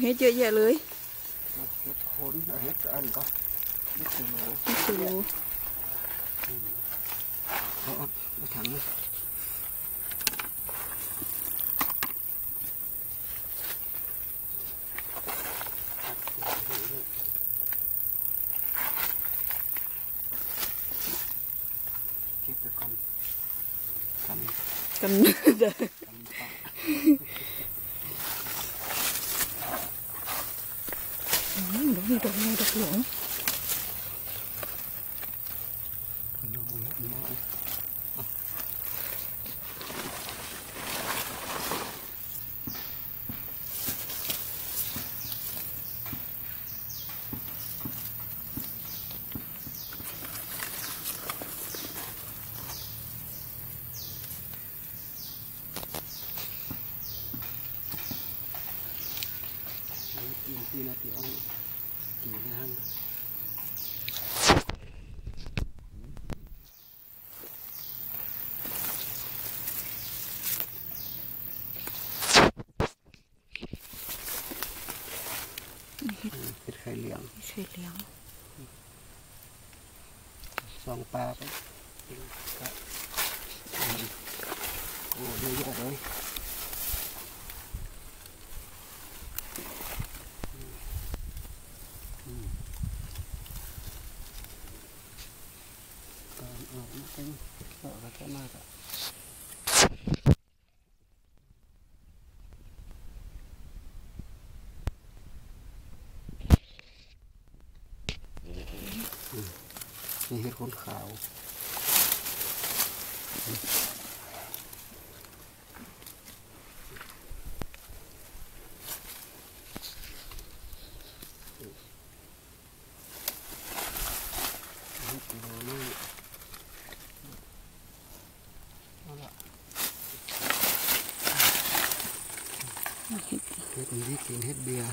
เฮ็ดเยอะแยะเลย เฮ็ดโคนเอาเฮ็ดอันก็เฮ็ดโล เฮ็ดกิโล เอาเอาเอาถังนะเก็บไปก่อนกัน Đấy, nó đi được ngay được luống. Hindi natin ang kinahan. Sir Liang. Pa. ออกมาเป็นออกมาแค่มากอะนี่เห็ดคนขาวเฮ็ดโลนี่ hết hết hết bia